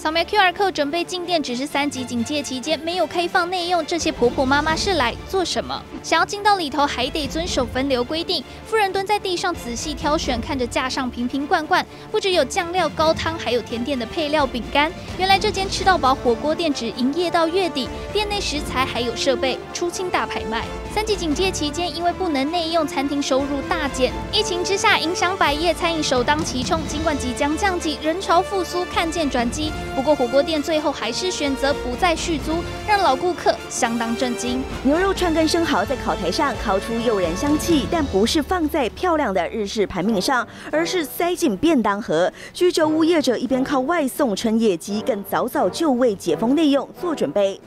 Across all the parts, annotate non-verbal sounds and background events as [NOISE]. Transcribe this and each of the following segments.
扫描 QR code 准备进店，只是三级警戒期间没有开放内用，这些婆婆妈妈是来做什么？想要进到里头，还得遵守分流规定。夫人蹲在地上仔细挑选，看着架上瓶瓶罐罐，不只有酱料、高汤，还有甜点的配料、饼干。原来这间吃到饱火锅店只营业到月底，店内食材还有设备出清大拍卖。三级警戒期间，因为不能内用，餐厅收入大减。疫情之下，影响百业餐饮首当其冲。尽管即将降级，人潮复苏，看见转机。不过火锅店最后还是选择不再续租，让老顾客相当震惊。牛肉串跟生蚝在烤台上烤出诱人香气，但不是放在漂亮的日式盘面上，而是塞进便当盒。居酒屋业者一边靠外送撑业绩，更早早就为解封内用做准备。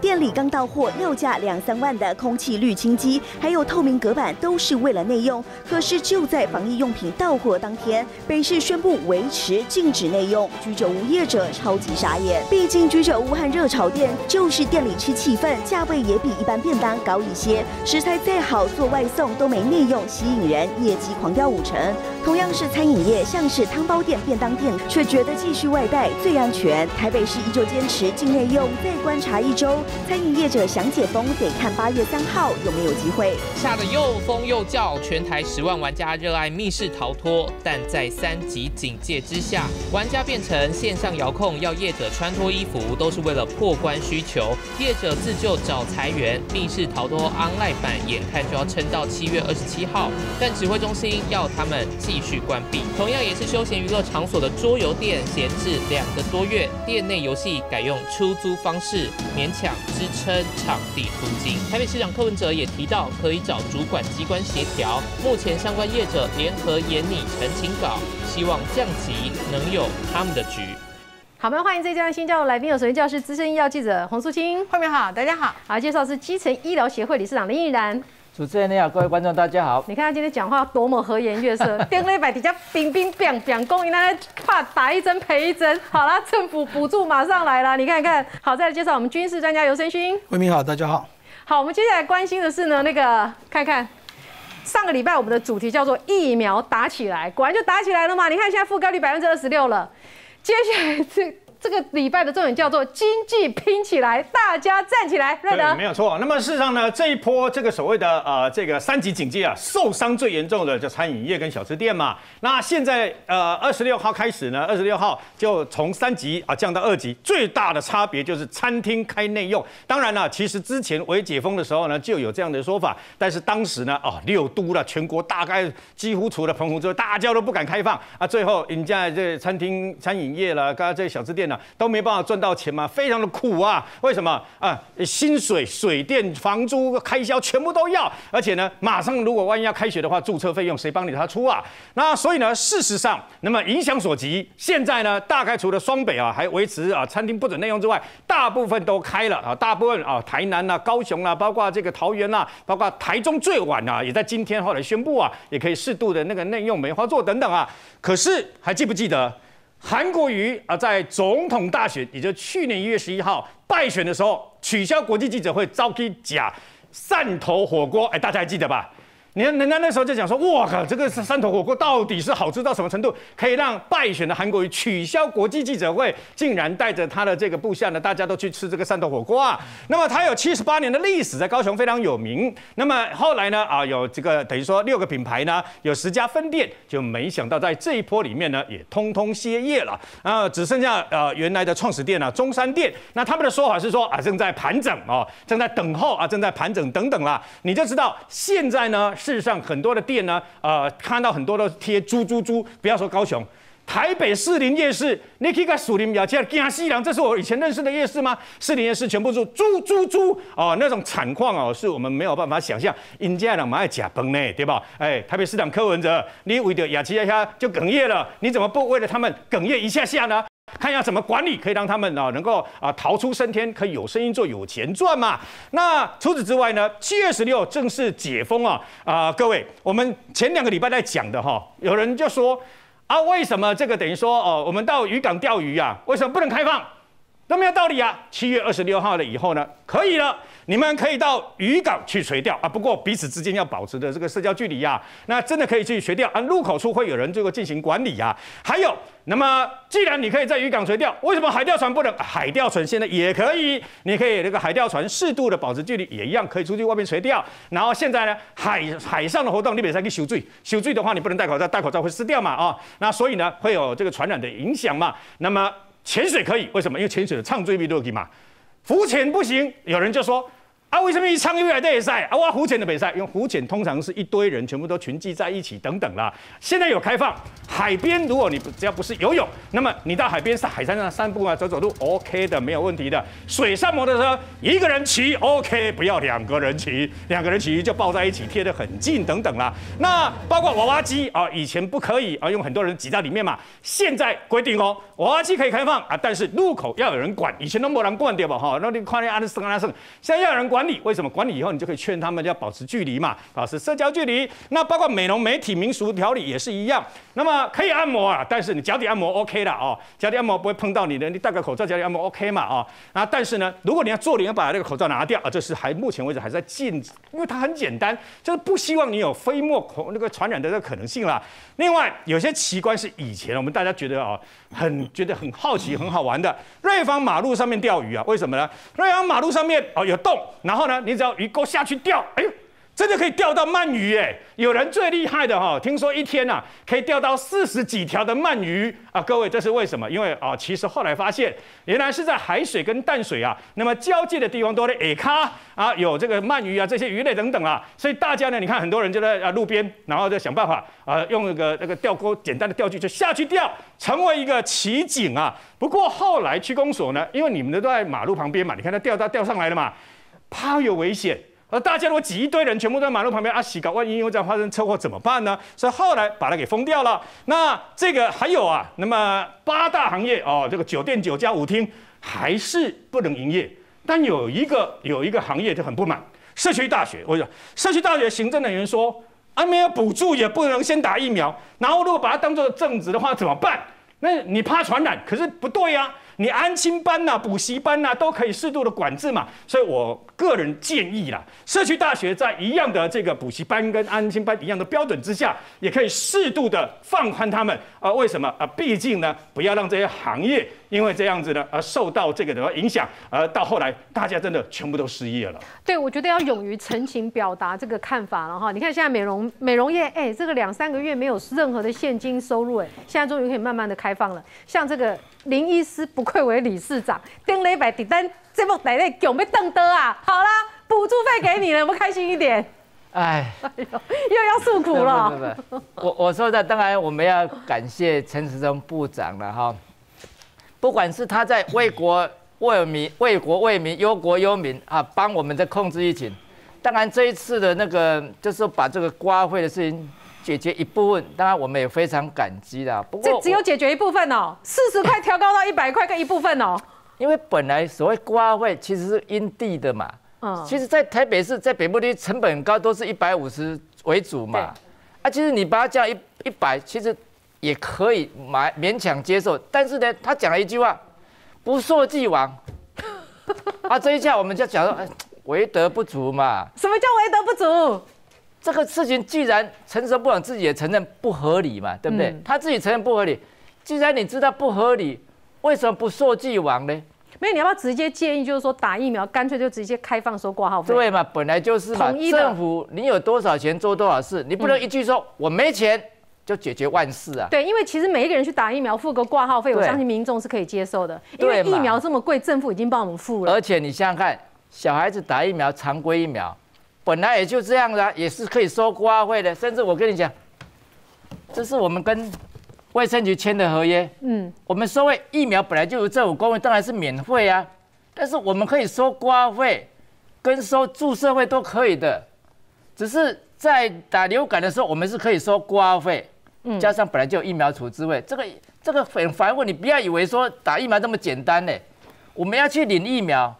店里刚到货，要价两三万的空气滤清机，还有透明隔板，都是为了内用。可是就在防疫用品到货当天，北市宣布维持禁止内用，居酒屋业者超级傻眼。毕竟居酒屋和热炒店就是店里吃气氛，价位也比一般便当高一些，食材再好做外送都没内用吸引人，业绩狂掉五成。同样是餐饮业，像是汤包店、便当店，却觉得继续外带最安全。台北市依旧坚持禁内用，再观察一周。餐饮业者想解封，得看八月三号有没有机会。吓得又疯又叫，全台十万玩家热爱密室逃脱，但在三级警戒之下，玩家变成线上遥控，要业者穿脱衣服，都是为了破关需求。业者自救找裁员，密室逃脱 online 版眼看就要撑到七月二十七号，但指挥中心要他们继续关闭。同样也是休闲娱乐场所的桌游店，闲置两个多月，店内游戏改用出租方式，勉强。支撑场地租金，台北市长柯文哲也提到，可以找主管机关协调。目前相关业者联合研拟陈情稿，希望降级能有他们的局。好，我们欢迎这一段新教来宾，有首先教师资深医药记者洪素清，慧明好，大家好。好，介绍是基层医疗协会理事长林依然。主持人你好，各位观众大家好。你看他今天讲话多么和颜悦色，[LAUGHS] 电了一百底下冰冰冰冰，公益那怕打一针赔一针。好啦，政府补助马上来了，你看看。好，再来介绍我们军事专家尤生勋。魏明好，大家好。好，我们接下来关心的是呢，那个看看上个礼拜我们的主题叫做疫苗打起来，果然就打起来了嘛。你看现在覆盖率百分之二十六了，接下来这。这个礼拜的重点叫做经济拼起来，大家站起来。瑞德没有错。那么事实上呢，这一波这个所谓的呃这个三级警戒啊，受伤最严重的就餐饮业跟小吃店嘛。那现在呃二十六号开始呢，二十六号就从三级啊降到二级，最大的差别就是餐厅开内用。当然了，其实之前未解封的时候呢，就有这样的说法，但是当时呢，啊六都了，全国大概几乎除了澎湖之外，大家都不敢开放啊。最后人家这餐厅餐饮业了，刚刚这小吃店。都没办法赚到钱嘛，非常的苦啊！为什么啊？薪水、水电、房租开销全部都要，而且呢，马上如果万一要开学的话，注册费用谁帮你他出啊？那所以呢，事实上，那么影响所及，现在呢，大概除了双北啊还维持啊餐厅不准内用之外，大部分都开了啊，大部分啊台南啊、高雄啊，包括这个桃园啊，包括台中最晚啊，也在今天后来宣布啊，也可以适度的那个内用梅花座等等啊。可是还记不记得？韩国瑜啊，在总统大选，也就去年一月十一号败选的时候，取消国际记者会，召开假汕头火锅，哎，大家还记得吧？你看，人家那时候就讲说，哇靠，这个三头火锅到底是好吃到什么程度，可以让败选的韩国瑜取消国际记者会，竟然带着他的这个部下呢，大家都去吃这个三头火锅啊。那么他有七十八年的历史，在高雄非常有名。那么后来呢，啊，有这个等于说六个品牌呢，有十家分店，就没想到在这一波里面呢，也通通歇业了啊，只剩下呃原来的创始店啊，中山店。那他们的说法是说啊，正在盘整哦，正在等候啊，正在盘整等等啦。你就知道现在呢。事实上，很多的店呢，呃，看到很多都贴“猪猪猪”，不要说高雄，台北士林夜市，你可以看树林庙，叫惊西凉，这是我以前认识的夜市吗？士林夜市全部是猪猪猪哦，那种惨况哦，是我们没有办法想象。人家人蛮爱假崩呢，对吧？哎，台北市长柯文哲，你为了雅琪一下就哽咽了，你怎么不为了他们哽咽一下下呢？看一下怎么管理，可以让他们啊能够啊逃出升天，可以有生意做，有钱赚嘛。那除此之外呢？七月十六正式解封啊啊！各位，我们前两个礼拜在讲的哈，有人就说啊，为什么这个等于说哦，我们到渔港钓鱼啊，为什么不能开放？都没有道理啊！七月二十六号了以后呢，可以了，你们可以到渔港去垂钓啊。不过彼此之间要保持的这个社交距离呀，那真的可以去垂钓啊。入口处会有人这个进行管理呀。还有，那么既然你可以在渔港垂钓，为什么海钓船不能？海钓船现在也可以，你可以那个海钓船适度的保持距离，也一样可以出去外面垂钓。然后现在呢，海海上的活动你别再去修罪，修罪的话你不能戴口罩，戴口罩会湿掉嘛啊。那所以呢，会有这个传染的影响嘛。那么。潜水可以，为什么？因为潜水的唱追密度低嘛。浮潜不行，有人就说。啊，为什么一唱越来越赛啊？我湖潜的比赛，因为湖潜通常是一堆人全部都群聚在一起等等啦。现在有开放海边，如果你只要不是游泳，那么你到海边上海滩上散步啊，走走路，OK 的，没有问题的。水上摩托车一个人骑 OK，不要两个人骑，两个人骑就抱在一起，贴得很近等等啦。那包括娃娃机啊，以前不可以啊，因为很多人挤在里面嘛。现在规定哦，娃娃机可以开放啊，但是入口要有人管。以前都没人管对吧？哈，那你看那安生安生，现在要有人管。管理为什么管理以后你就可以劝他们要保持距离嘛，保持社交距离。那包括美容、美体、民俗调理也是一样。那么可以按摩啊，但是你脚底按摩 OK 的哦，脚底按摩不会碰到你的，你戴个口罩脚底按摩 OK 嘛啊？啊，但是呢，如果你要做，你要把那个口罩拿掉啊，这是还目前为止还在禁止，因为它很简单，就是不希望你有飞沫口那个传染的这个可能性啦。另外，有些奇观是以前我们大家觉得啊，很觉得很好奇、很好玩的，瑞芳马路上面钓鱼啊，为什么呢？瑞芳马路上面哦有洞。然后呢，你只要鱼钩下去钓，哎呦，真的可以钓到鳗鱼哎！有人最厉害的哈，听说一天呐可以钓到四十几条的鳗鱼啊！各位，这是为什么？因为啊，其实后来发现，原来是在海水跟淡水啊，那么交界的地方多的诶卡啊，有这个鳗鱼啊，这些鱼类等等啊，所以大家呢，你看很多人就在啊路边，然后就想办法啊，用那个那个钓钩简单的钓具就下去钓，成为一个奇景啊！不过后来区公所呢，因为你们都在马路旁边嘛，你看它钓到钓上来了嘛。怕有危险，而大家如果挤一堆人，全部在马路旁边啊，洗搞，万一又再发生车祸怎么办呢？所以后来把它给封掉了。那这个还有啊，那么八大行业哦，这个酒店、酒家、舞厅还是不能营业。但有一个有一个行业就很不满，社区大学。我讲社区大学行政人员说，啊没有补助也不能先打疫苗，然后如果把它当做正职的话怎么办？那你怕传染，可是不对呀。你安亲班呐、补习班呐，都可以适度的管制嘛。所以我个人建议啦，社区大学在一样的这个补习班跟安亲班一样的标准之下，也可以适度的放宽他们啊。为什么啊？毕竟呢，不要让这些行业因为这样子呢而受到这个的影响，而到后来大家真的全部都失业了。对，我觉得要勇于澄清表达这个看法了哈。你看现在美容美容业，哎，这个两三个月没有任何的现金收入，哎，现在终于可以慢慢的开放了。像这个林医师不。愧为理事长，丁礼拜第单这么大的奖被瞪得啊！好啦，补助费给你了，我们开心一点。哎，又要诉苦了。我我说的当然我们要感谢陈时中部长了哈。不管是他在为国为民、[COUGHS] 为国为民、忧国忧民啊，帮我们在控制疫情。当然这一次的那个就是把这个瓜会的事情。解决一部分，当然我们也非常感激的。不过这只有解决一部分哦，四十块调高到一百块，跟一部分哦。因为本来所谓瓜会其实是因地的嘛，嗯，其实，在台北市，在北部地区成本高，都是一百五十为主嘛。啊，其实你把它降一一百，其实也可以买勉强接受。但是呢，他讲了一句话，不溯既往。[LAUGHS] 啊，这一下我们就讲说，哎，为德不足嘛。什么叫为德不足？这个事情既然陈时部长自己也承认不合理嘛，对不对？他自己承认不合理，既然你知道不合理，为什么不溯既往呢？没有，你要不要直接建议，就是说打疫苗干脆就直接开放收挂号费？对嘛，本来就是嘛。政府你有多少钱做多少事，你不能一句说我没钱就解决万事啊。对，因为其实每一个人去打疫苗付个挂号费，我相信民众是可以接受的。因为疫苗这么贵，政府已经帮我们付了。而且你想想看，小孩子打疫苗常规疫苗。本来也就这样的，也是可以收挂费的。甚至我跟你讲，这是我们跟卫生局签的合约。嗯，我们收费疫苗本来就由政府公费，当然是免费啊。但是我们可以收挂费，跟收注射费都可以的。只是在打流感的时候，我们是可以收挂费，加上本来就有疫苗处置费。这个这个很繁复，你不要以为说打疫苗这么简单呢。我们要去领疫苗，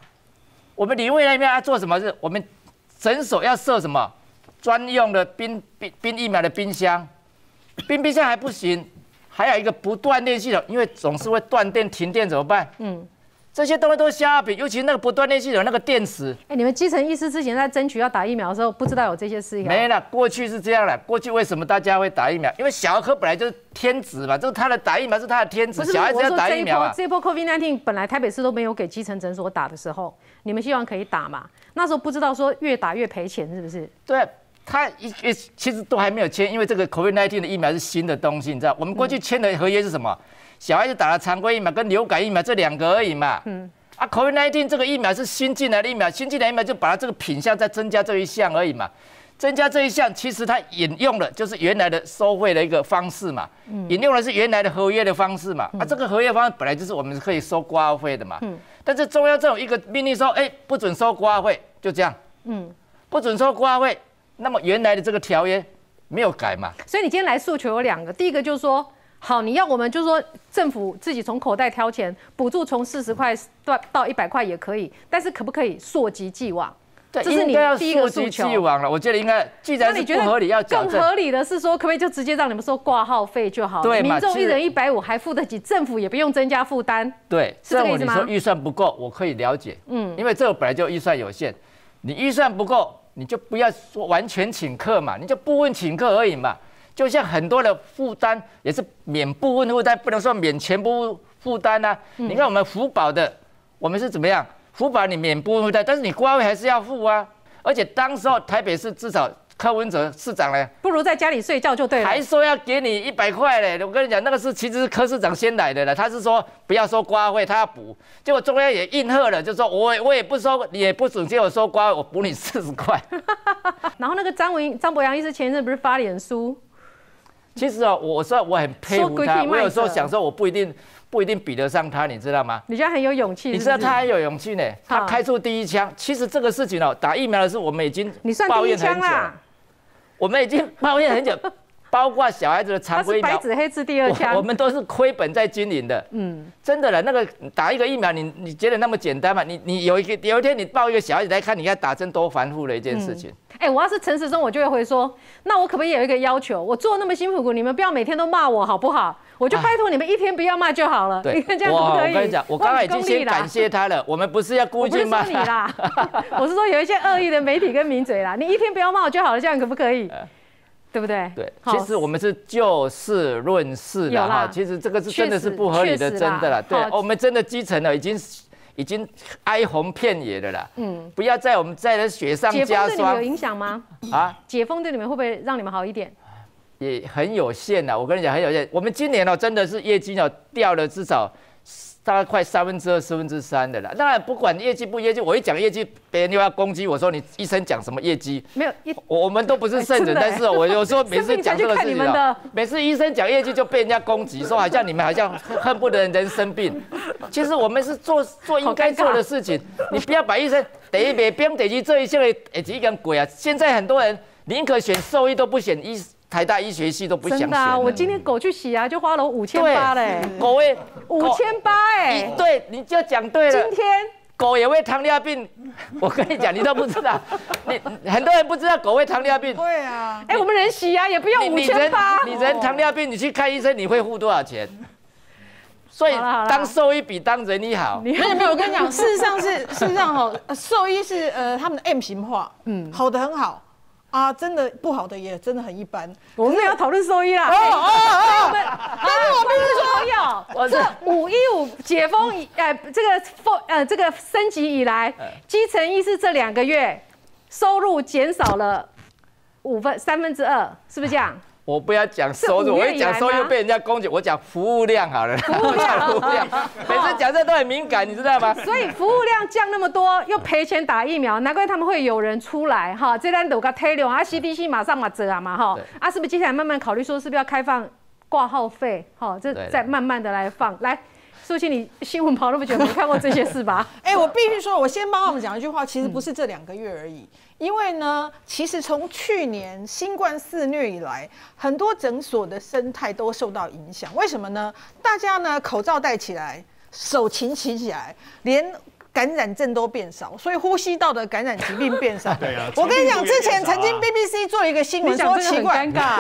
我们领卫那边要做什么事？我们诊所要设什么专用的冰冰冰疫苗的冰箱？冰冰箱还不行，还有一个不断电系统，因为总是会断电停电怎么办？嗯，这些东西都是瞎比，尤其那个不断电系统那个电池。哎，你们基层医师之前在争取要打疫苗的时候，不知道有这些事情？没了，过去是这样的。过去为什么大家会打疫苗？因为小儿科本来就是天职嘛，就是他的打疫苗是他的天职，小孩子要打疫苗啊。这波 COVID-19 本来台北市都没有给基层诊所打的时候，你们希望可以打嘛？那时候不知道说越打越赔钱，是不是？对，他一一其实都还没有签，因为这个 COVID-19 的疫苗是新的东西，你知道？我们过去签的合约是什么？小孩子打了常规疫苗跟流感疫苗这两个而已嘛。嗯。啊，COVID-19 这个疫苗是新进来的疫苗，新进来疫苗就把它这个品相再增加这一项而已嘛。增加这一项，其实它引用的就是原来的收费的一个方式嘛。嗯。引用的是原来的合约的方式嘛。啊，这个合约方式本来就是我们可以收挂号费的嘛。嗯。但是中央政府一个命令说，哎，不准收挂号费，就这样。嗯。不准收挂号费，那么原来的这个条约没有改嘛？所以你今天来诉求有两个，第一个就是说。好，你要我们就是说政府自己从口袋挑钱补助，从四十块到到一百块也可以，但是可不可以溯及既往？对，这是你第一个诉求既往了。我觉得应该，既然是不合理，要更合理的是说，可不可以就直接让你们收挂号费就好？对民众一人一百五还付得起，政府也不用增加负担。对，是这个意思吗？你说预算不够，我可以了解。嗯，因为这个本来就预算有限，你预算不够，你就不要说完全请客嘛，你就不问请客而已嘛。就像很多的负担也是免部分负担，不能说免全部负担呐。你看我们福保的，我们是怎么样？福保你免部分负担，但是你挂位还是要付啊。而且当时候台北市至少。柯文哲市长呢，不如在家里睡觉就对了。还说要给你一百块嘞，我跟你讲，那个是其实是柯市长先来的了。他是说不要收瓜费，他要补。结果中央也应和了，就说我我也不收，也不准接我收瓜，我补你四十块。[LAUGHS] 然后那个张文张博洋医师前一阵不是发脸书？其实啊，我说我很佩服他，我有时候想说我不一定不一定比得上他，你知道吗？你觉得很有勇气？你知道他很有勇气呢，他开出第一枪。其实这个事情哦，打疫苗的事我们已经抱怨很久。我们已经抱怨很久，包括小孩子的常规疫苗，白纸黑字第二枪，我们都是亏本在经营的。嗯，真的了，那个打一个疫苗，你你觉得那么简单吗？你你有一个有一天你抱一个小孩子来看，你看打针多繁复的一件事情。哎，我要是陈时中，我就会回说，那我可不可以有一个要求？我做那么辛苦，你们不要每天都骂我，好不好？我就拜托你们一天不要骂就好了。[LAUGHS] 对，这样可以。我跟你讲，我刚才已经先感谢他了。[LAUGHS] 我们不是要故意骂你啦，[LAUGHS] 我是说有一些恶意的媒体跟名嘴啦，你一天不要骂我就好了，这样可不可以？对不对？对，其实我们是就事论事的哈。其实这个是真的是不合理的，真的啦。对，我们真的基层了已经已经哀鸿遍野的啦。嗯，不要在我们在的雪上加霜。解封对你们有影响吗？啊，解封对你们会不会让你们好一点？也很有限呐，我跟你讲很有限。我们今年哦，真的是业绩哦掉了至少。大概快三分之二、四分之三的了。当然，不管业绩不业绩，我一讲业绩，别人又要攻击我说你医生讲什么业绩？没有，我们都不是圣人，但是我有时候每次讲这个事情啊，每次医生讲业绩就被人家攻击，说好像你们好像恨不得人生病。[LAUGHS] 其实我们是做做应该做的事情，你不要把医生第一别兵第一这一些的也是一根鬼啊！现在很多人宁可选兽医都不选医。台大医学系都不想选。真的，我今天狗去洗牙就花了五千八嘞。狗也五千八哎。对，你就讲对了。今天狗也会糖尿病，[LAUGHS] 我跟你讲，你都不知道。你很多人不知道狗会糖尿病。对啊。哎，我们人洗牙也不用五千八。你人糖尿病，你去看医生，你会付多少钱？所以当兽医比当人医好。没有没有，我跟你讲，事实上是 [LAUGHS] 事实上哈，兽医是呃他们的 M 型化，嗯，好的很好。啊，真的不好的也真的很一般。我们要讨论收益啦。哦哦哦！[LAUGHS] 但是我不是说要这五一五解封，呃，这个封呃这个升级以来，基层医师这两个月收入减少了五分三分之二，是不是这样？我不要讲收入，我一讲收入被人家攻击。我讲服务量好了，服务量，[LAUGHS] 每次讲这都很敏感，你知道吗？所以服务量降那么多，又赔钱打疫苗，难怪他们会有人出来哈。这单都给推流啊，CDC 马上嘛折啊嘛哈。啊，是不是接下来慢慢考虑说，是不是要开放挂号费？哈，这再慢慢的来放来。苏青，你新闻跑那么久，没看过这些事吧？[LAUGHS] 哎，我必须说，我先帮他们讲一句话，其实不是这两个月而已。因为呢，其实从去年新冠肆虐以来，很多诊所的生态都受到影响。为什么呢？大家呢口罩戴起来，手勤洗起来，连感染症都变少，所以呼吸道的感染疾病变少。[LAUGHS] 对啊，我跟你讲，之前曾经 BBC 做了一个新闻，说奇怪，尴尬。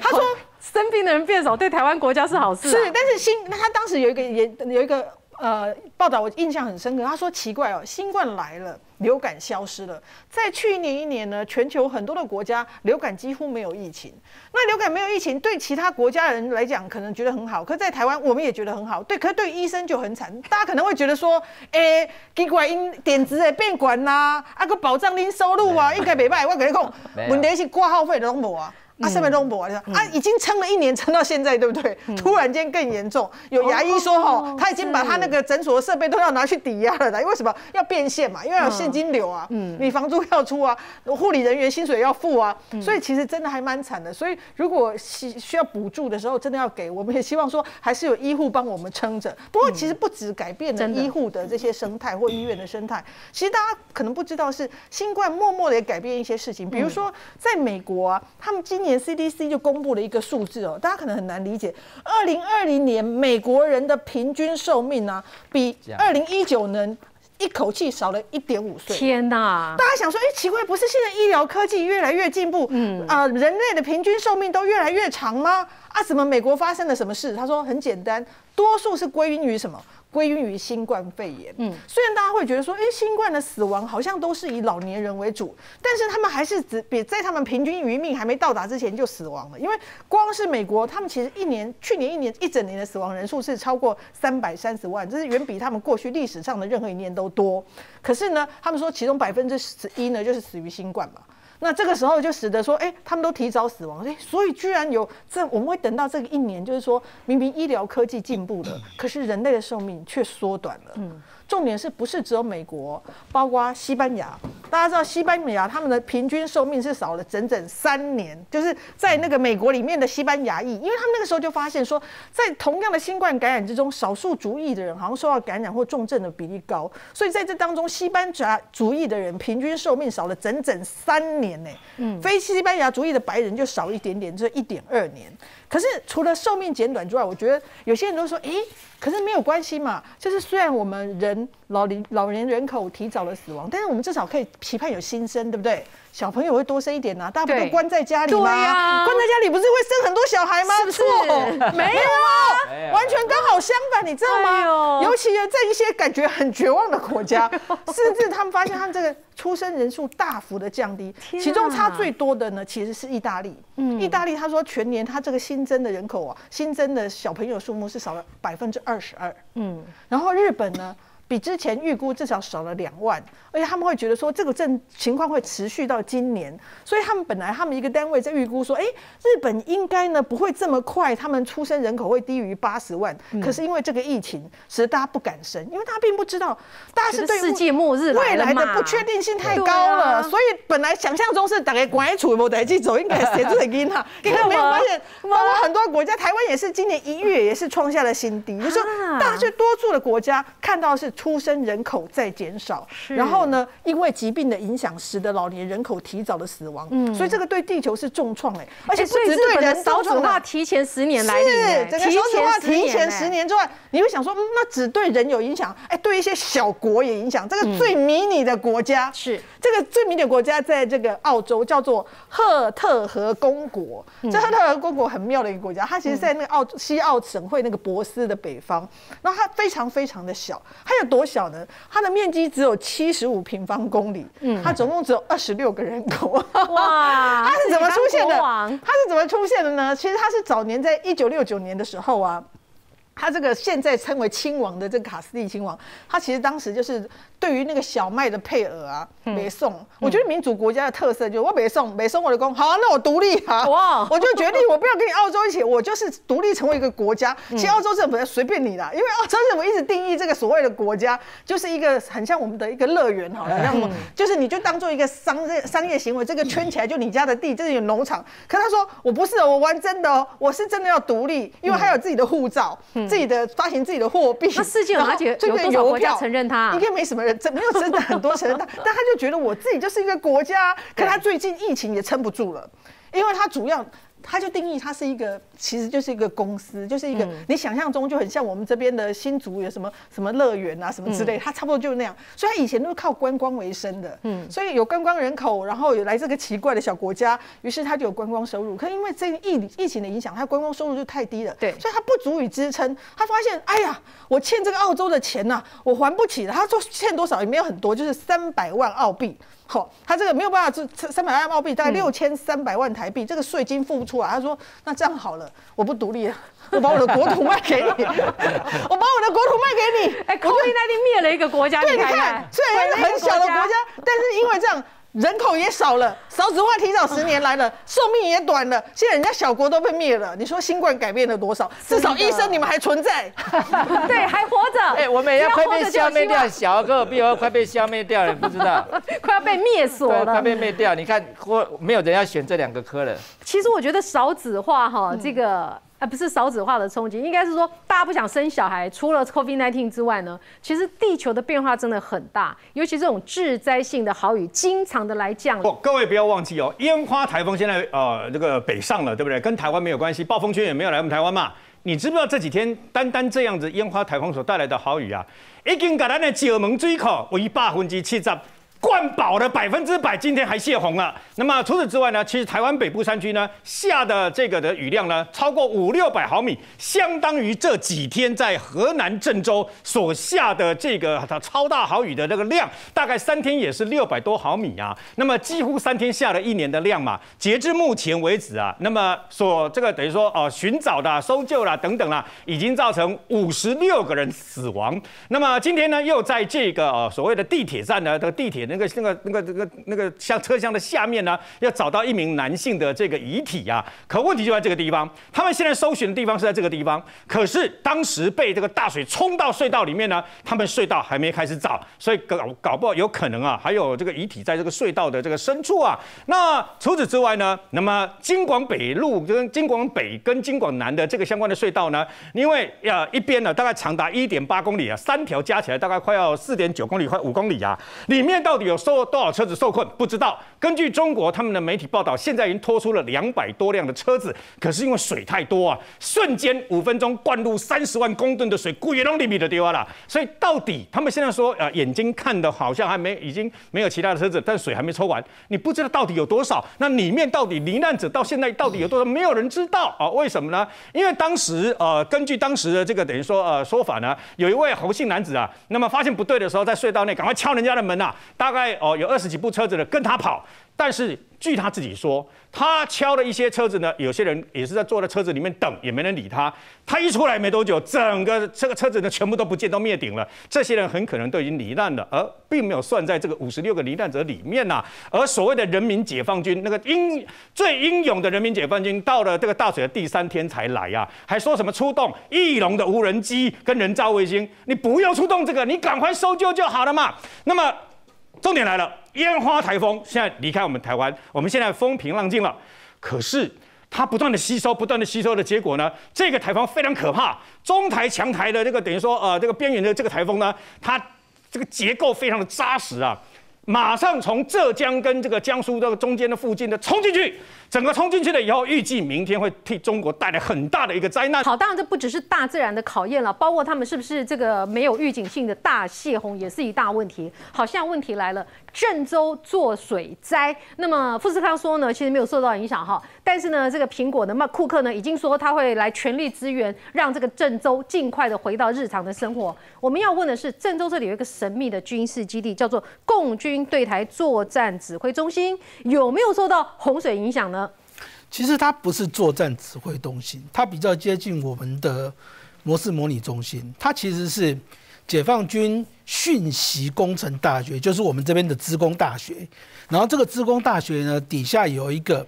他说 [LAUGHS] 生病的人变少，对台湾国家是好事。是，但是新那他当时有一个研有一个。呃报道，我印象很深刻。他说奇怪哦，新冠来了，流感消失了。在去年一年呢，全球很多的国家流感几乎没有疫情。那流感没有疫情，对其他国家人来讲可能觉得很好，可在台湾我们也觉得很好。对，可是对医生就很惨。大家可能会觉得说，哎，奇怪，因点子的变管呐，啊个保障您收入啊，应该没办法。我跟你讲，问题是挂号费都无啊。啊，上面弄不完啊，已经撑了一年，撑到现在，对不对？突然间更严重，有牙医说哈，他已经把他那个诊所的设备都要拿去抵押了，因为什么？要变现嘛，因为有现金流啊，你房租要出啊，护理人员薪水要付啊，所以其实真的还蛮惨的。所以如果需需要补助的时候，真的要给，我们也希望说还是有医护帮我们撑着。不过其实不止改变了医护的这些生态或医院的生态，其实大家可能不知道是新冠默默的也改变一些事情，比如说在美国啊，他们今年。CDC 就公布了一个数字哦，大家可能很难理解。二零二零年美国人的平均寿命呢，比二零一九年一口气少了一点五岁。天哪！大家想说，哎，奇怪，不是现在医疗科技越来越进步，嗯啊，人类的平均寿命都越来越长吗？啊，怎么美国发生了什么事？他说很简单，多数是归因于什么？归因于新冠肺炎。嗯，虽然大家会觉得说，哎，新冠的死亡好像都是以老年人为主，但是他们还是只比在他们平均余命还没到达之前就死亡了。因为光是美国，他们其实一年去年一年一整年的死亡人数是超过三百三十万，这是远比他们过去历史上的任何一年都多。可是呢，他们说其中百分之十一呢就是死于新冠嘛。那这个时候就使得说，哎，他们都提早死亡，哎，所以居然有这，我们会等到这个一年，就是说明明医疗科技进步了，可是人类的寿命却缩短了。嗯。重点是不是只有美国，包括西班牙？大家知道西班牙他们的平均寿命是少了整整三年，就是在那个美国里面的西班牙裔，因为他们那个时候就发现说，在同样的新冠感染之中，少数族裔的人好像受到感染或重症的比例高，所以在这当中，西班牙族裔的人平均寿命少了整整三年呢。嗯，非西班牙族裔的白人就少一点点，这一点二年。可是除了寿命减短之外，我觉得有些人都说，诶，可是没有关系嘛。就是虽然我们人老龄老年人口提早了死亡，但是我们至少可以期盼有新生，对不对？小朋友会多生一点呐，大部分都关在家里吗？关在家里不是会生很多小孩吗？错，没有啊，完全刚好相反，你知道吗？尤其在一些感觉很绝望的国家，[LAUGHS] 甚至他们发现他们这个出生人数大幅的降低，其中差最多的呢，其实是意大利。嗯，意大利他说全年他这个新增的人口啊，新增的小朋友数目是少了百分之二十二。嗯，然后日本呢？比之前预估至少少了两万，而且他们会觉得说这个正情况会持续到今年，所以他们本来他们一个单位在预估说，哎，日本应该呢不会这么快，他们出生人口会低于八十万。可是因为这个疫情，使得大家不敢生，因为大家并不知道，大家是对世界末日未来的不确定性太高了，所以本来想象中是大概关处没得去走，应该写住的因哈，结果没有发现，包括很多国家，台湾也是今年一月也是创下了新低，就是说大家多数的国家看到是。出生人口在减少，然后呢，因为疾病的影响，使得老年人口提早的死亡，嗯，所以这个对地球是重创哎，而且不止对人少子化提前十年来临，是整个少子化提前十年之外，你会想说，嗯，那只对人有影响，哎，对一些小国也影响。这个最迷你的国家。是。这个最迷你的国家，在这个澳洲叫做赫特河公国，这赫特河公国很妙的一个国家，它其实在那个澳西澳省会那个博斯的北方，然后它非常非常的小，还有。多小呢？它的面积只有七十五平方公里，嗯，它总共只有二十六个人口。哇，[LAUGHS] 它是怎么出现的？它是怎么出现的呢？其实它是早年在一九六九年的时候啊。他这个现在称为亲王的这个卡斯蒂亲王，他其实当时就是对于那个小麦的配额啊，北宋，我觉得民主国家的特色就是我北宋，北宋我的功，好，那我独立啊，哇，我就决定我不要跟你澳洲一起，我就是独立成为一个国家。其实澳洲政府随便你啦，因为澳洲政府一直定义这个所谓的国家就是一个很像我们的一个乐园，好了，让就是你就当做一个商业商业行为，这个圈起来就你家的地，这里有农场。可他说我不是，我玩真的哦，我是真的要独立，因为他有自己的护照。自己的发行自己的货币，那世界有哪几有多少国家承认他？应该没什么人，真没有真的很多承认他，但他就觉得我自己就是一个国家。可他最近疫情也撑不住了，因为他主要他就定义它是一个，其实就是一个公司，就是一个你想象中就很像我们这边的新竹有什么什么乐园啊什么之类，它差不多就是那样。所以它以前都是靠观光为生的，嗯，所以有观光人口，然后有来这个奇怪的小国家，于是它就有观光收入。可因为这疫疫情的影响，它观光收入就太低了，对，所以它不足以支撑。他发现，哎呀，我欠这个澳洲的钱呐，我还不起了。他说欠多少也没有很多，就是三百万澳币。好，他这个没有办法，这三百万澳币大概六千三百万台币，这个税金付不出来。他说：“那这样好了，我不独立了，我把我的国土卖给你，[LAUGHS] 我把我的国土卖给你。”哎，国内那地灭了一个国家，对，你看，虽然是很小的国家，但是因为这样。人口也少了，少子化提早十年来了，寿命也短了。现在人家小国都被灭了，你说新冠改变了多少？至少医生你们还存在，[LAUGHS] 对，还活着。哎，我们要快被消灭掉，小个比要快被消灭掉了，不知道，[LAUGHS] 快要被灭锁了，快被灭掉。你看，或没有人要选这两个科了。其实我觉得少子化哈，这个。啊不是少子化的冲击，应该是说大家不想生小孩。除了 COVID-19 之外呢，其实地球的变化真的很大，尤其这种致灾性的好雨经常的来降。不，各位不要忘记哦，烟花台风现在呃这个北上了，对不对？跟台湾没有关系，暴风圈也没有来我们台湾嘛。你知不知道这几天单单这样子烟花台风所带来的好雨啊，已经把咱的九门水库为百分之七十。灌饱了百分之百，今天还泄洪了。那么除此之外呢？其实台湾北部山区呢下的这个的雨量呢超过五六百毫米，相当于这几天在河南郑州所下的这个它超大豪雨的那个量，大概三天也是六百多毫米啊。那么几乎三天下了一年的量嘛。截至目前为止啊，那么所这个等于说哦寻找的、搜救啦等等啦，已经造成五十六个人死亡。那么今天呢又在这个呃所谓的地铁站呢的地铁。那个、那个、那个、那个、那个像车厢的下面呢，要找到一名男性的这个遗体啊。可问题就在这个地方，他们现在搜寻的地方是在这个地方。可是当时被这个大水冲到隧道里面呢，他们隧道还没开始找，所以搞搞不好有可能啊，还有这个遗体在这个隧道的这个深处啊。那除此之外呢，那么京广北路跟京广北跟京广南的这个相关的隧道呢，因为呀一边呢大概长达一点八公里啊，三条加起来大概快要四点九公里，快五公里啊，里面到。有受多少车子受困？不知道。根据中国他们的媒体报道，现在已经拖出了两百多辆的车子，可是因为水太多啊，瞬间五分钟灌入三十万公吨的水，古也龙里米的丢了。所以到底他们现在说，呃，眼睛看的好像还没，已经没有其他的车子，但水还没抽完，你不知道到底有多少。那里面到底罹难者到现在到底有多少？没有人知道啊？为什么呢？因为当时呃，根据当时的这个等于说呃说法呢，有一位侯姓男子啊，那么发现不对的时候，在隧道内赶快敲人家的门呐，大概。哦，有二十几部车子的跟他跑，但是据他自己说，他敲了一些车子呢，有些人也是在坐在车子里面等，也没人理他。他一出来没多久，整个这个车子呢全部都不见，都灭顶了。这些人很可能都已经罹难了，而并没有算在这个五十六个罹难者里面呐。而所谓的人民解放军，那个英最英勇的人民解放军，到了这个大水的第三天才来呀，还说什么出动翼龙的无人机跟人造卫星，你不要出动这个，你赶快搜救就好了嘛。那么。重点来了，烟花台风现在离开我们台湾，我们现在风平浪静了。可是它不断的吸收，不断的吸收的结果呢？这个台风非常可怕，中台强台的这个等于说呃这个边缘的这个台风呢，它这个结构非常的扎实啊。马上从浙江跟这个江苏这个中间的附近的冲进去，整个冲进去了以后，预计明天会替中国带来很大的一个灾难。好，当然这不只是大自然的考验了，包括他们是不是这个没有预警性的大泄洪也是一大问题。好像问题来了，郑州做水灾，那么富士康说呢，其实没有受到影响哈，但是呢，这个苹果的马库克呢已经说他会来全力支援，让这个郑州尽快的回到日常的生活。我们要问的是，郑州这里有一个神秘的军事基地，叫做共。军对台作战指挥中心有没有受到洪水影响呢？其实它不是作战指挥中心，它比较接近我们的模式模拟中心。它其实是解放军讯息工程大学，就是我们这边的职工大学。然后这个职工大学呢，底下有一个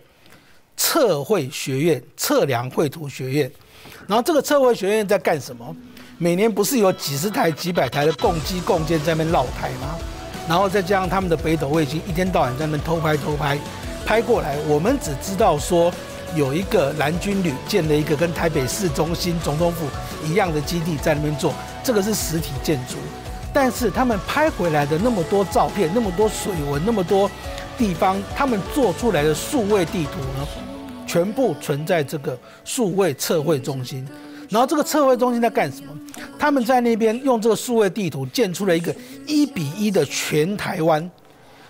测绘学院、测量绘图学院。然后这个测绘学院在干什么？每年不是有几十台、几百台的共机、共建在那边绕台吗？然后再加上他们的北斗卫星，一天到晚在那边偷拍偷拍，拍过来。我们只知道说有一个蓝军旅建了一个跟台北市中心总统府一样的基地在那边做，这个是实体建筑。但是他们拍回来的那么多照片，那么多水文，那么多地方，他们做出来的数位地图呢，全部存在这个数位测绘中心。然后这个测绘中心在干什么？他们在那边用这个数位地图建出了一个一比一的全台湾。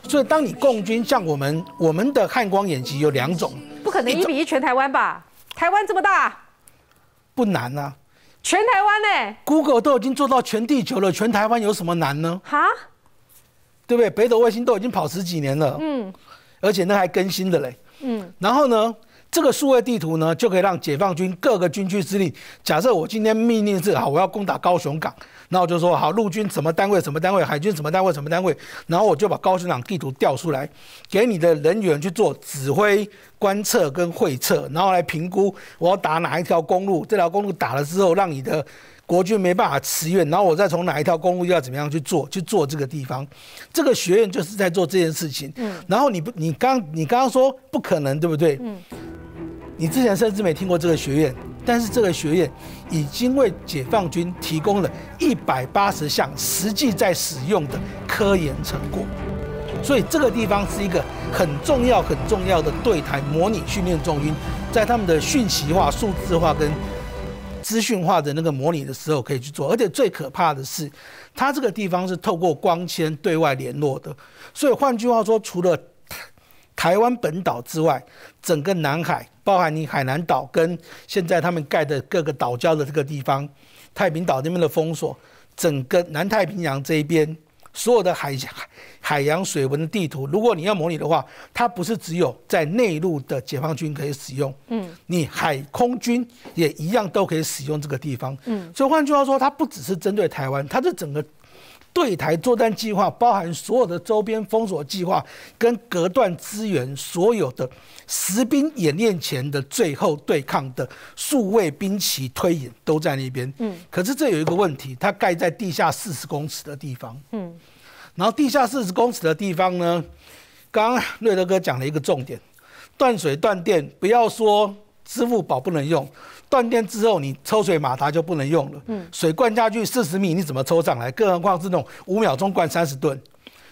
所以当你共军像我们我们的汉光演习有两种，不可能一比一全台湾吧？台湾这么大，不难啊。全台湾呢？Google 都已经做到全地球了，全台湾有什么难呢？哈？对不对？北斗卫星都已经跑十几年了，嗯，而且那还更新的嘞，嗯。然后呢？这个数位地图呢，就可以让解放军各个军区司令，假设我今天命令是好，我要攻打高雄港，那我就说好，陆军什么单位什么单位，海军什么单位什么单位，然后我就把高雄港地图调出来，给你的人员去做指挥、观测跟会测，然后来评估我要打哪一条公路，这条公路打了之后，让你的国军没办法驰援，然后我再从哪一条公路要怎么样去做，去做这个地方，这个学院就是在做这件事情。嗯，然后你不，你刚你刚刚说不可能，对不对？嗯。你之前甚至没听过这个学院，但是这个学院已经为解放军提供了一百八十项实际在使用的科研成果，所以这个地方是一个很重要、很重要的对台模拟训练中心，在他们的讯息化、数字化跟资讯化的那个模拟的时候可以去做，而且最可怕的是，它这个地方是透过光纤对外联络的，所以换句话说，除了台湾本岛之外，整个南海，包含你海南岛跟现在他们盖的各个岛礁的这个地方，太平岛那边的封锁，整个南太平洋这一边所有的海海海洋水文的地图，如果你要模拟的话，它不是只有在内陆的解放军可以使用，嗯，你海空军也一样都可以使用这个地方，嗯，所以换句话说，它不只是针对台湾，它是整个。对台作战计划包含所有的周边封锁计划跟隔断资源，所有的实兵演练前的最后对抗的数位兵棋推演都在那边。嗯，可是这有一个问题，它盖在地下四十公尺的地方。嗯，然后地下四十公尺的地方呢，刚刚瑞德哥讲了一个重点，断水断电，不要说支付宝不能用。断电之后，你抽水马达就不能用了。嗯，水灌下去四十米，你怎么抽上来？更何况是那种五秒钟灌三十吨。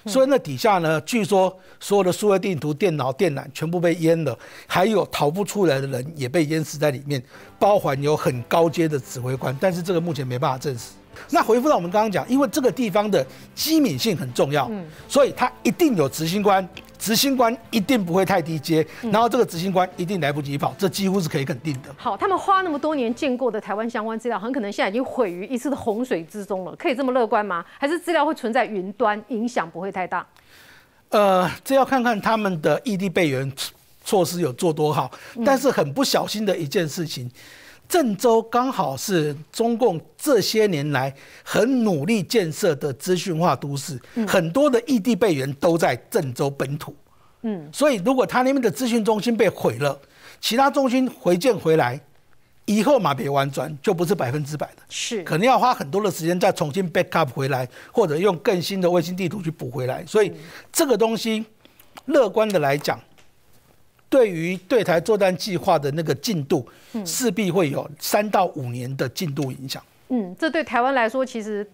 所以那底下呢，据说所有的数位地图、电脑、电缆全部被淹了，还有逃不出来的人也被淹死在里面，包含有很高阶的指挥官，但是这个目前没办法证实。那回复到我们刚刚讲，因为这个地方的机敏性很重要，嗯，所以它一定有执行官。执行官一定不会太低阶，然后这个执行官一定来不及跑，这几乎是可以肯定的。好，他们花那么多年建构的台湾相关资料，很可能现在已经毁于一次的洪水之中了。可以这么乐观吗？还是资料会存在云端，影响不会太大？呃，这要看看他们的异地备援措施有做多好。但是很不小心的一件事情。郑州刚好是中共这些年来很努力建设的资讯化都市，很多的异地备援都在郑州本土。嗯，所以如果他那边的资讯中心被毁了，其他中心回建回来以后嘛，别弯转就不是百分之百的，是可能要花很多的时间再重新 backup 回来，或者用更新的卫星地图去补回来。所以这个东西乐观的来讲。对于对台作战计划的那个进度，势必会有三到五年的进度影响。嗯，这对台湾来说其实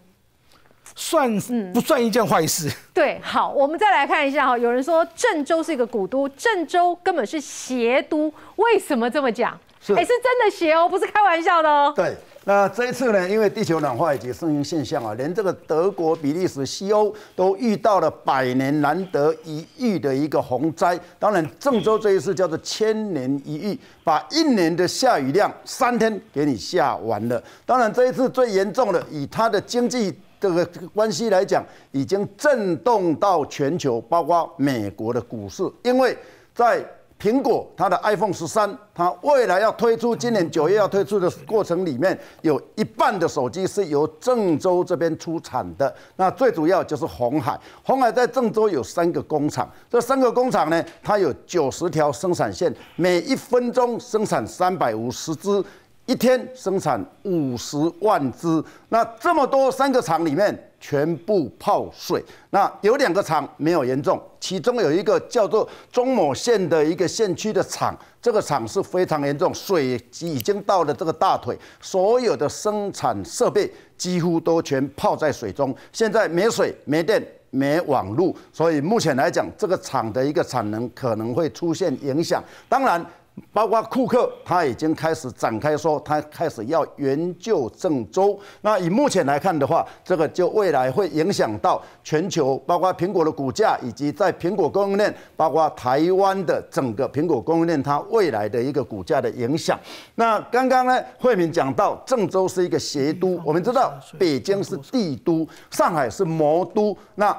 算不算一件坏事？对，好，我们再来看一下哈。有人说郑州是一个古都，郑州根本是邪都，为什么这么讲？哎，是真的邪哦，不是开玩笑的哦。对。那这一次呢，因为地球暖化以及盛行现象啊，连这个德国、比利时、西欧都遇到了百年难得一遇的一个洪灾。当然，郑州这一次叫做千年一遇，把一年的下雨量三天给你下完了。当然，这一次最严重的，以它的经济这个关系来讲，已经震动到全球，包括美国的股市，因为在。苹果它的 iPhone 十三，它未来要推出，今年九月要推出的过程里面，有一半的手机是由郑州这边出产的。那最主要就是红海，红海在郑州有三个工厂，这三个工厂呢，它有九十条生产线，每一分钟生产三百五十只。一天生产五十万只，那这么多三个厂里面全部泡水，那有两个厂没有严重，其中有一个叫做中某县的一个县区的厂，这个厂是非常严重，水已经到了这个大腿，所有的生产设备几乎都全泡在水中，现在没水、没电、没网络，所以目前来讲，这个厂的一个产能可能会出现影响。当然。包括库克，他已经开始展开说，他开始要援救郑州。那以目前来看的话，这个就未来会影响到全球，包括苹果的股价，以及在苹果供应链，包括台湾的整个苹果供应链，它未来的一个股价的影响。那刚刚呢，慧敏讲到郑州是一个协都，我们知道北京是帝都，上海是魔都，那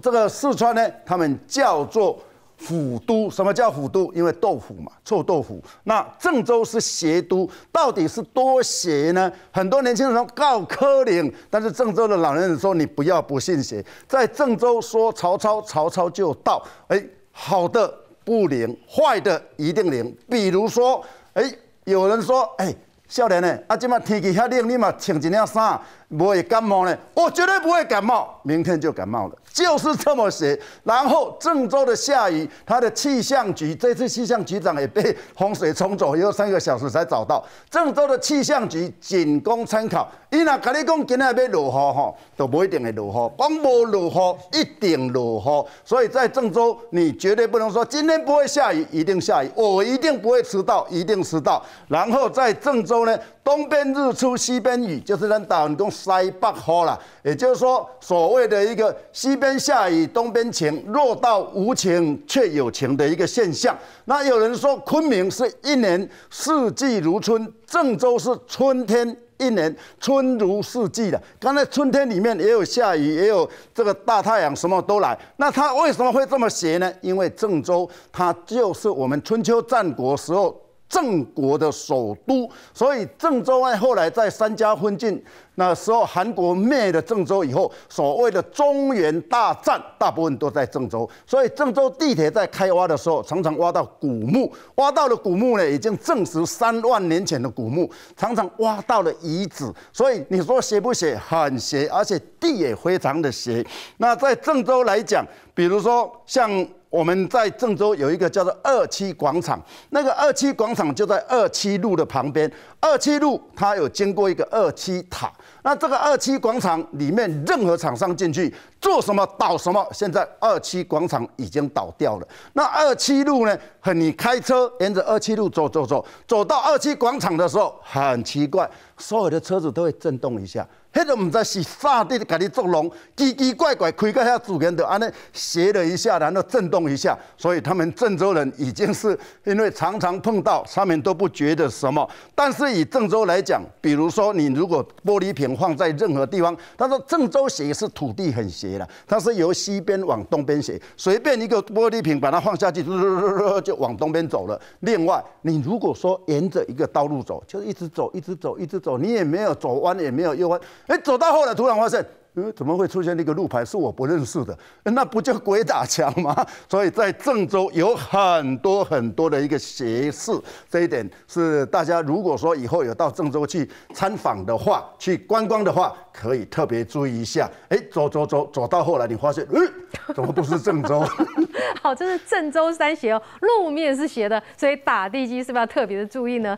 这个四川呢，他们叫做。府都，什么叫府都？因为豆腐嘛，臭豆腐。那郑州是邪都，到底是多邪呢？很多年轻人说告柯林，但是郑州的老年人说你不要不信邪，在郑州说曹操，曹操就到。哎，好的不灵，坏的一定灵。比如说，哎，有人说，哎，少年呢，啊，今嘛天气遐冷，你嘛穿一件衫，不会感冒呢？我绝对不会感冒，明天就感冒了。就是这么写，然后郑州的下雨，它的气象局这次气象局长也被洪水冲走，又三个小时才找到。郑州的气象局仅供参考，伊若跟你讲今天要落雨吼，都不一定会落雨，光无落雨一定落雨。所以在郑州，你绝对不能说今天不会下雨，一定下雨，我一定不会迟到，一定迟到。然后在郑州呢，东边日出西边雨，就是咱打文讲西北雨啦，也就是说所谓的一个西。边下雨，东边晴，落到无情却有情的一个现象。那有人说，昆明是一年四季如春，郑州是春天一年春如四季的。刚才春天里面也有下雨，也有这个大太阳，什么都来。那它为什么会这么邪呢？因为郑州它就是我们春秋战国时候。郑国的首都，所以郑州呢，后来在三家分晋那时候，韩国灭了郑州以后，所谓的中原大战，大部分都在郑州。所以郑州地铁在开挖的时候，常常挖到古墓，挖到了古墓呢，已经证实三万年前的古墓，常常挖到了遗址。所以你说邪不邪？很邪，而且地也非常的邪。那在郑州来讲，比如说像。我们在郑州有一个叫做二七广场，那个二七广场就在二七路的旁边。二七路它有经过一个二七塔，那这个二七广场里面任何厂商进去做什么倒什么。现在二期广场已经倒掉了。那二期路呢？你开车沿着二期路走走走，走到二期广场的时候，很奇怪，所有的车子都会震动一下。迄个唔知是啥地给你作弄，奇奇怪怪，开个遐主人的安尼斜了一下，然后震动一下，所以他们郑州人已经是因为常常碰到，上面都不觉得什么。但是以郑州来讲，比如说你如果玻璃瓶放在任何地方，他说郑州斜是土地很斜它是由西边往东边斜，随便一个玻璃瓶把它放下去，就往东边走了。另外，你如果说沿着一个道路走，就一直走，一直走，一直走，你也没有左弯，也没有右弯。哎，走到后来，突然发现，嗯，怎么会出现那个路牌是我不认识的？[LAUGHS] 那不就鬼打墙吗？[LAUGHS] 所以在郑州有很多很多的一个斜视，这一点是大家如果说以后有到郑州去参访的话，去观光的话，可以特别注意一下。哎，走走走，走到后来，你发现，嗯，[LAUGHS] 怎么不是郑州？好，这是郑州三斜哦，路面是斜的，所以打地基是不是要特别的注意呢？